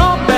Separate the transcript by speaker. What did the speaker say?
Speaker 1: no